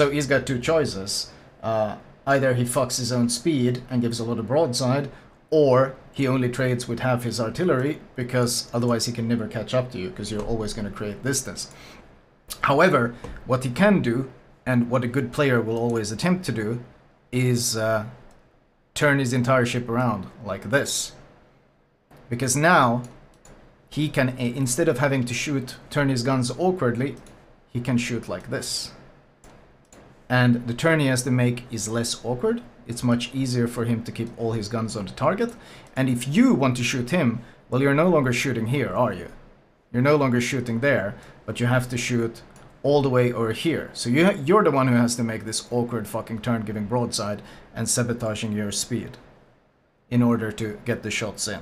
So he's got two choices. Uh, either he fucks his own speed and gives a lot of broadside, or he only trades with half his artillery because otherwise he can never catch up to you because you're always going to create distance. However, what he can do, and what a good player will always attempt to do, is uh, turn his entire ship around like this. Because now he can, instead of having to shoot, turn his guns awkwardly, he can shoot like this. And the turn he has to make is less awkward. It's much easier for him to keep all his guns on the target. And if you want to shoot him, well, you're no longer shooting here, are you? You're no longer shooting there, but you have to shoot all the way over here. So you you're the one who has to make this awkward fucking turn giving broadside and sabotaging your speed in order to get the shots in.